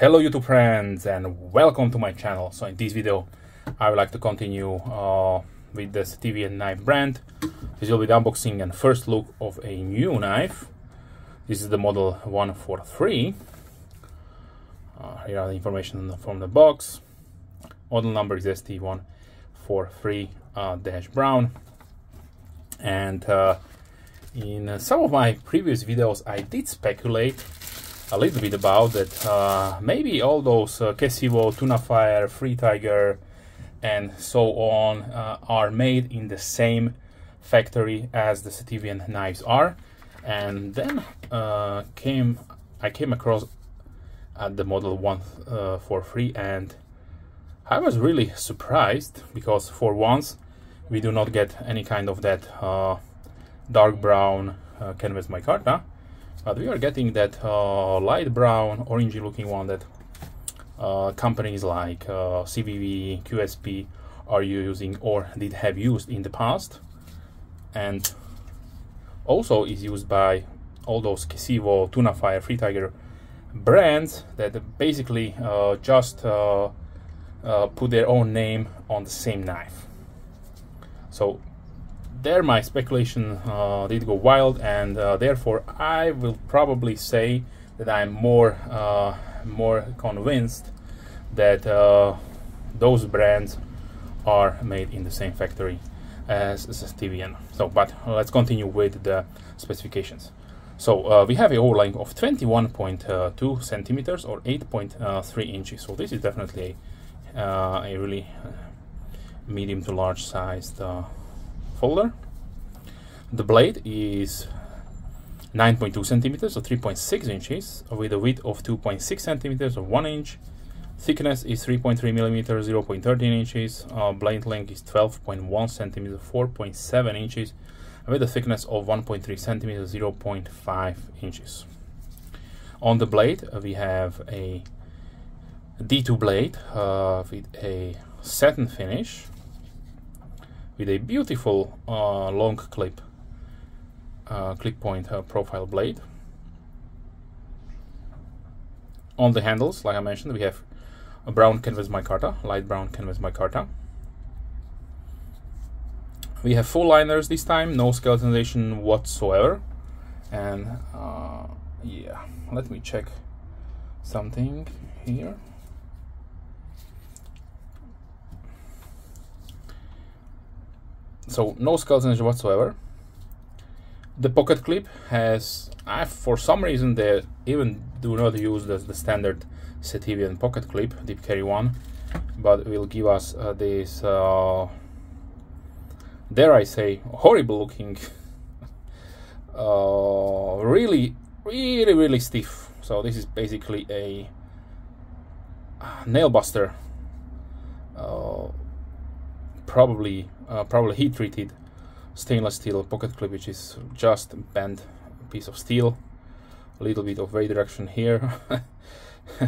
Hello YouTube friends and welcome to my channel. So in this video I would like to continue uh, with the Sitivien knife brand. This will be the unboxing and first look of a new knife. This is the model 143. Uh, here are the information from the box. Model number is st143 dash brown and uh, in some of my previous videos I did speculate a little bit about that uh, maybe all those uh, Kesiwo, Tuna Fire, Free Tiger and so on uh, are made in the same factory as the Sitivien knives are. And then uh, came I came across at the model 143 uh, for free and I was really surprised because for once we do not get any kind of that uh, dark brown uh, canvas micarta but we are getting that uh, light brown orangey looking one that uh, companies like uh, Civivi, QSP are using or did have used in the past and also is used by all those Kesiwo, Tuna Fire, Free Tiger brands that basically uh, just uh, uh, put their own name on the same knife. So there my speculation uh, did go wild and uh, therefore I will probably say that I'm more uh, more convinced that uh, those brands are made in the same factory as Sitivien. So, but let's continue with the specifications. So uh, we have a overlaying of 21.2 centimeters or 8.3 inches. So this is definitely a, uh, a really medium to large sized folder. The blade is 9.2 centimeters or 3.6 inches with a width of 2.6 centimeters or 1 inch. Thickness is 3.3 millimeters, 0.13 inches. Uh, blade length is 12.1 centimeters, 4.7 inches, with a thickness of 1.3 centimeters, 0.5 inches. On the blade, uh, we have a D2 blade uh, with a satin finish with a beautiful uh, long clip uh, clip point uh, profile blade. On the handles, like I mentioned, we have a brown canvas micarta, light brown canvas micarta. We have full liners this time, no skeletonization whatsoever. And uh, yeah, let me check something here. So no skeleton whatsoever. The pocket clip has, I, for some reason, they even do not use the, the standard Sitivien pocket clip, deep carry one, but will give us uh, this, uh, dare I say, horrible looking, uh, really, really, really stiff. So this is basically a nail buster uh, probably uh, probably heat treated stainless steel pocket clip which is just bent piece of steel. A little bit of weight reduction here.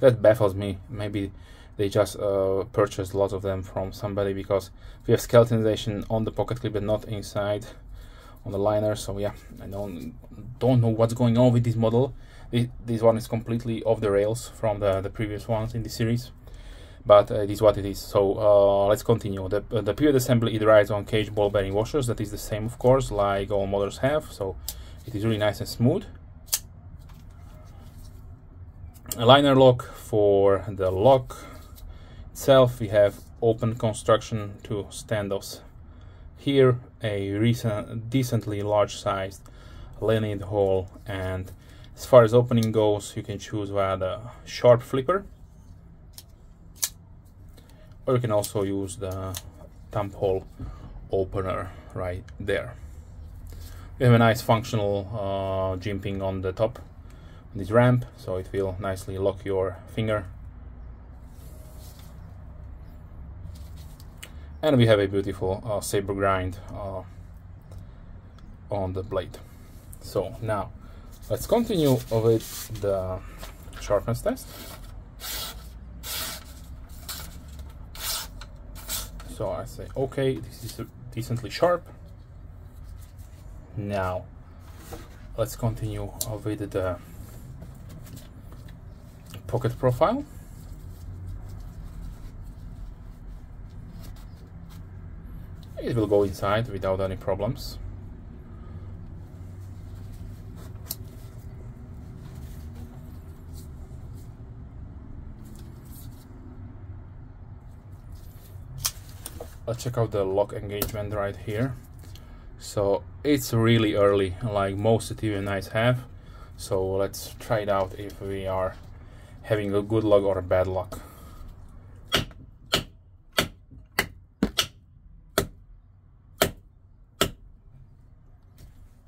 That baffles me. Maybe they just uh, purchased lots of them from somebody because we have skeletonization on the pocket clip and not inside on the liner. So yeah I don't don't know what's going on with this model. This, this one is completely off the rails from the, the previous ones in the series but uh, it is what it is. So uh, let's continue. The, uh, the pivot assembly it rides on cage ball bearing washers. That is the same, of course, like all models have. So it is really nice and smooth. A liner lock for the lock itself. We have open construction to standoffs. Here, a recent, decently large-sized lanyard hole, and as far as opening goes, you can choose via the sharp flipper or you can also use the thumb hole opener right there. We have a nice functional uh, jimping on the top on this ramp, so it will nicely lock your finger. And we have a beautiful uh, saber grind uh, on the blade. So now let's continue with the sharpness test. So I say, okay, this is decently sharp. Now, let's continue with the pocket profile. It will go inside without any problems. Let's check out the lock engagement right here. So it's really early like most TV knives have. So let's try it out if we are having a good luck or a bad luck.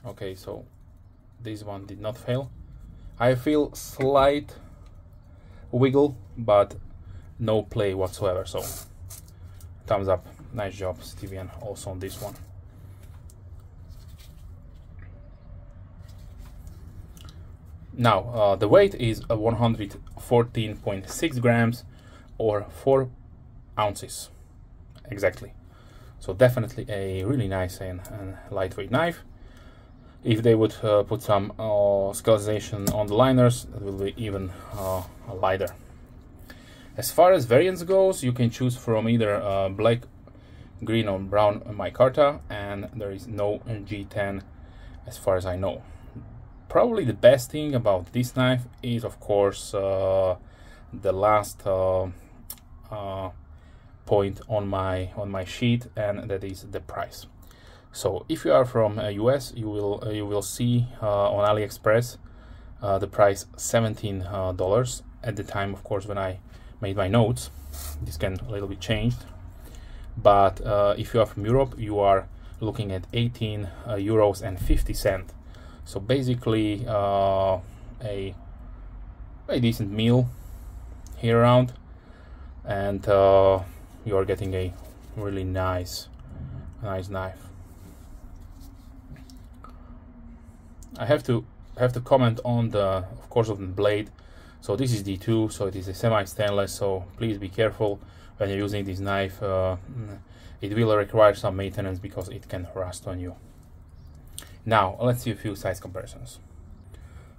Okay so this one did not fail. I feel slight wiggle but no play whatsoever so thumbs up. Nice job Sitivien also on this one. Now uh, the weight is 114.6 grams or 4 ounces. Exactly. So definitely a really nice and, and lightweight knife. If they would uh, put some uh, on the liners it will be even uh, lighter as far as variants goes you can choose from either uh, black green or brown micarta and there is no G10 as far as I know. Probably the best thing about this knife is of course uh, the last uh, uh, point on my on my sheet and that is the price. So if you are from US uh, you will uh, you will see on AliExpress the price $17 at the time of course when I made by notes this can a little bit changed. But uh, if you are from Europe you are looking at 18 uh, euros and 50 cent. So basically uh, a a decent meal here around. And uh, you are getting a really nice nice knife. I have to have to comment on the of course on the blade so this is D2 so it is a semi stainless so please be careful when you're using this knife. Uh, it will require some maintenance because it can rust on you. Now let's see a few size comparisons.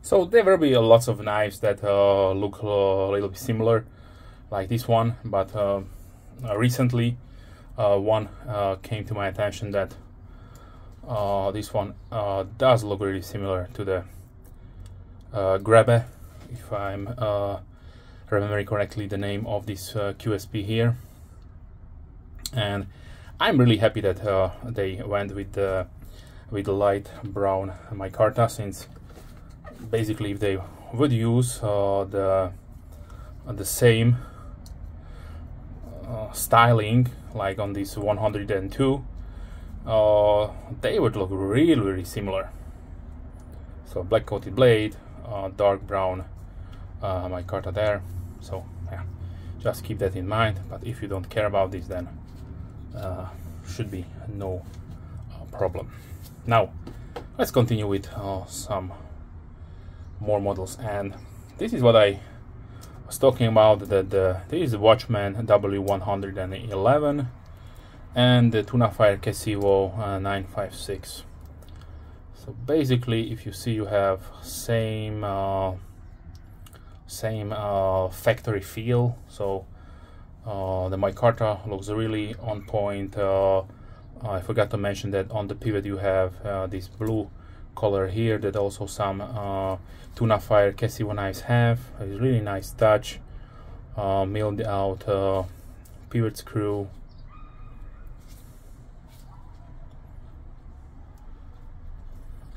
So there will be lots of knives that uh, look uh, a little bit similar like this one but uh, uh recently uh, one came to my attention that this one does look really similar to the Grebe if I'm remembering correctly the name of this uh, QSP here. And I'm really happy that uh, they went with the with the light brown micarta since basically if they would use uh, the the same uh, styling like on this 102 uh, they would look really really similar. So black coated blade uh, dark brown micarta there. So yeah just keep that in mind. But if you don't care about this then uh, should be no uh, problem. Now let's continue with uh, some more models. And this is what I was talking about the, the this is Watchman W111 and the Tunafire Kesiwo uh, 956 so basically if you see you have same uh, same uh, factory feel. So uh, the micarta looks really on point. Uh, I forgot to mention that on the pivot you have uh, this blue color here that also some uh, Tunafire Kesiwo knives have. It's really nice touch. Uh, milled out pivot screw.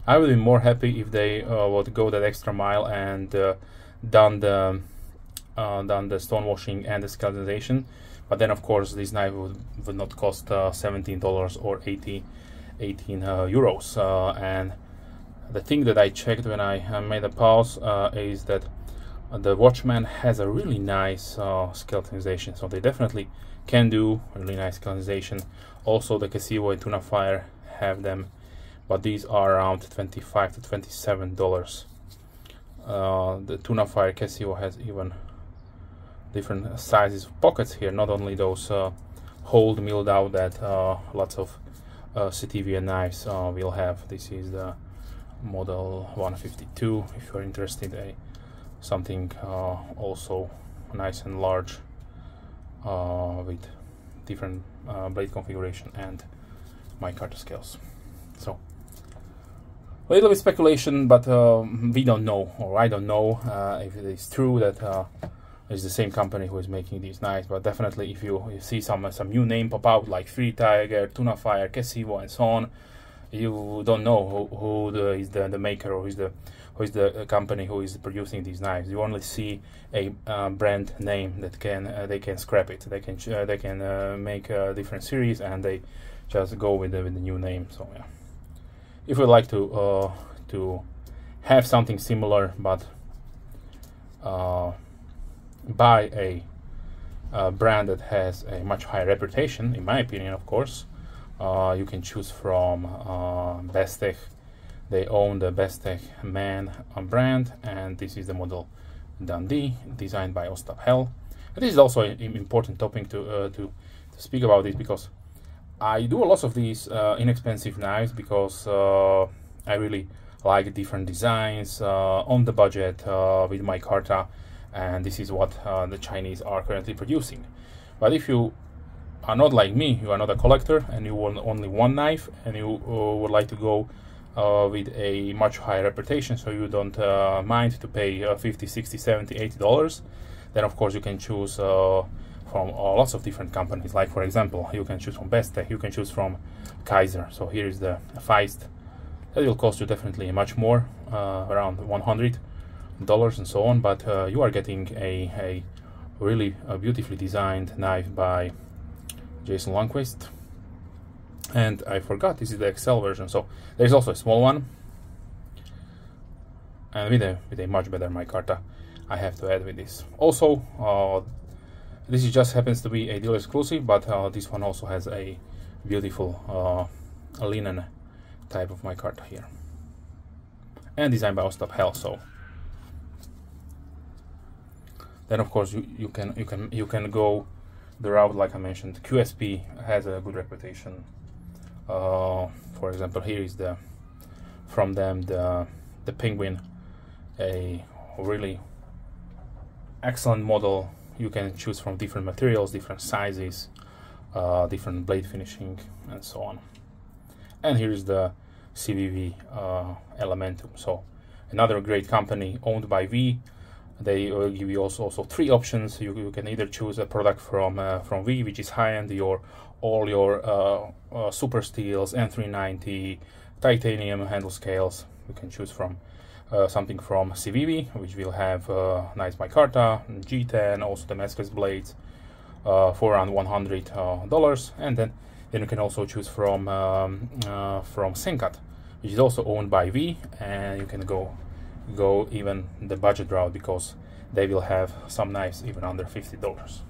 I would be more happy if they would go that extra mile and done the uh, done the stone washing and the skeletonization. But then of course this knife would, would not cost uh, $17 or 80 18 uh, euros. Uh, and the thing that I checked when I uh, made a pause uh, is that the Watchman has a really nice skeletonization. So they definitely can do a really nice skeletonization. Also the Kesiwo and Tuna Fire have them but these are around 25 to 27 dollars uh, the Tunafire Kesiwo has even different sizes of pockets here, not only those uh, hold milled out that uh, lots of uh, Sitivien knives uh, will have. This is the model 152 if you're interested a something uh, also nice and large with different blade configuration and micarta scales. So a little bit speculation, but uh, we don't know, or I don't know uh, if it is true that uh, it's the same company who is making these knives. But definitely, if you, you see some some new name pop out like Free Tiger, Tuna Fire, Kesiwo, and so on, you don't know who, who the, is the, the maker or who is the who is the company who is producing these knives. You only see a uh, brand name that can uh, they can scrap it. They can uh, they can uh, make a different series and they just go with the, with the new name. So yeah, if you like to uh, to have something similar but uh, buy a, a, brand that has a much higher reputation, in my opinion, of course, you can choose from Bestech they own the Bestech Man brand, and this is the model Dundee, designed by Ostap Hel. And this is also an important topic to, uh, to, to speak about this because I do a lot of these uh, inexpensive knives because uh, I really like different designs uh, on the budget uh, with micarta, and this is what uh, the Chinese are currently producing. But if you are not like me, you are not a collector, and you want only one knife, and you would like to go uh, with a much higher reputation so you don't uh, mind to pay uh, 50 60 70 80 dollars then of course you can choose from uh, lots of different companies. Like for example you can choose from Bestech you can choose from Kizer. so here is the Feist. That will cost you definitely much more uh, around 100 dollars and so on but you are getting a, a really beautifully designed knife by Jason Lundquist. And I forgot this is the XL version. So there's also a small one. And with a, with a much better micarta I have to add with this. Also uh, this just happens to be a dealer exclusive but uh, this one also has a beautiful uh, linen type of micarta here. And designed by Ostap Hel so then of course you, you can you can you can go the route like I mentioned. QSP has a good reputation. Uh, for example here is the from them the the penguin a really excellent model you can choose from different materials different sizes uh, different blade finishing and so on. And here is the Civivi uh, Elementum. So another great company owned by V. They will give you also, also three options. You, you can either choose a product from uh, from V which is high-end your all your uh, uh, super steels, N390, titanium handle scales. You can choose from uh, something from Civivi, which will have uh, nice micarta, G10, also Damascus blades uh, for around $100. Uh, and then, then you can also choose from, um, from Sencut, which is also owned by V, and you can go go even the budget route because they will have some knives even under $50.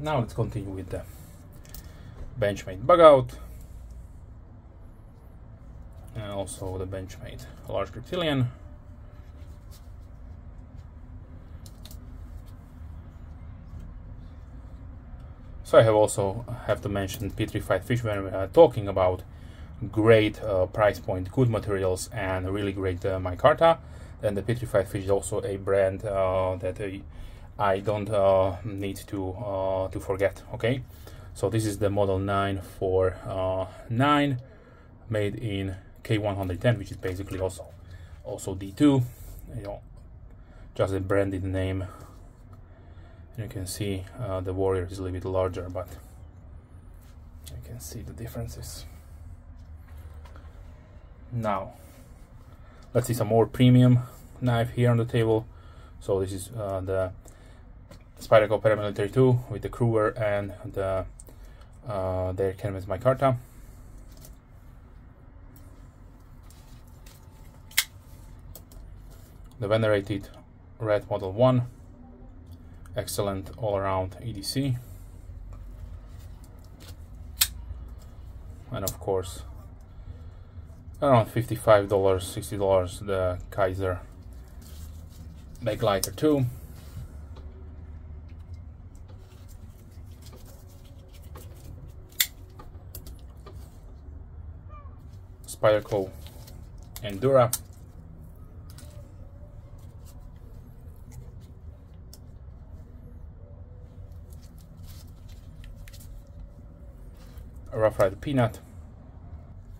now let's continue with the Benchmade bug out also the Benchmade. Large Griptilian So I have also have to mention Petrified Fish when we are talking about great uh, price point, good materials, and really great uh, micarta. Then the Petrified Fish is also a brand uh, that I don't uh, need to uh, to forget okay? So this is the model 949 uh, made in K110 which is basically also also D2 you know just a branded name. You can see uh, the warrior is a little bit larger but you can see the differences. Now let's see some more premium knife here on the table. So this is uh, the Spyderco Paramilitary 2 with the Cruwear and the uh, their canvas micarta. The venerated Red Model 1, excellent all-around EDC. And of course, around $55, $60 the Kizer Begleiter 2. Spyderco Endura. Rough Rider Peanut.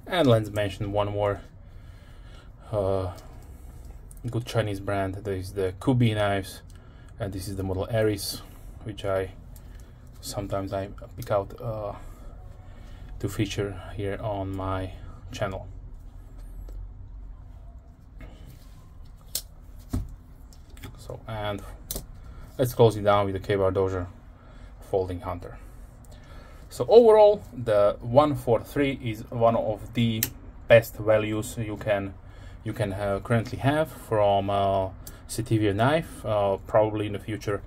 And let's mention one more uh, good Chinese brand. There is the Kubey knives, and this is the model Aries, which I sometimes I pick out uh, to feature here on my channel. So and let's close it down with the Ka-Bar Dozier Folding Hunter. So overall, the 143 is one of the best values you can you can uh, currently have from uh, Sitivien knife. Uh, probably in the future,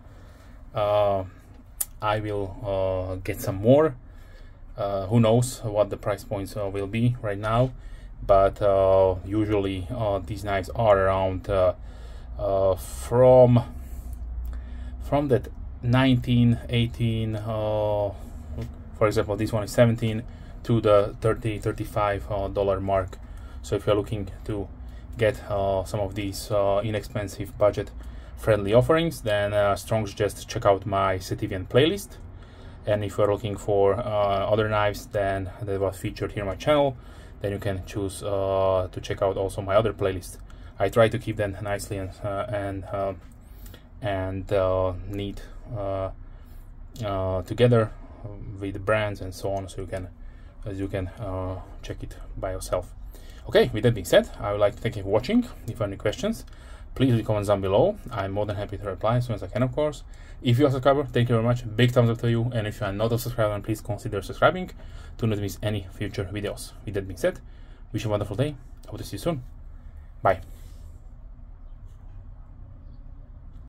uh, I will uh, get some more. Uh, who knows what the price points will be right now, but usually these knives are around from from that 19, 18 for example this one is 17 to the 30 35 uh, dollar mark. So if you're looking to get uh, some of these uh, inexpensive budget friendly offerings then uh, strong suggest check out my Sitivien playlist. And if you're looking for other knives then that was featured here on my channel then you can choose to check out also my other playlist. I try to keep them nicely and and and neat together with brands and so on so you can as you can uh, check it by yourself. Okay with that being said i would like to thank you for watching. If you have any questions please leave comments down below. I'm more than happy to reply as soon as i can of course. If you're a subscriber thank you very much. Big thumbs up to you. And if you are not a subscriber please consider subscribing. To not miss any future videos. With that being said wish you a wonderful day. Hope to see you soon. Bye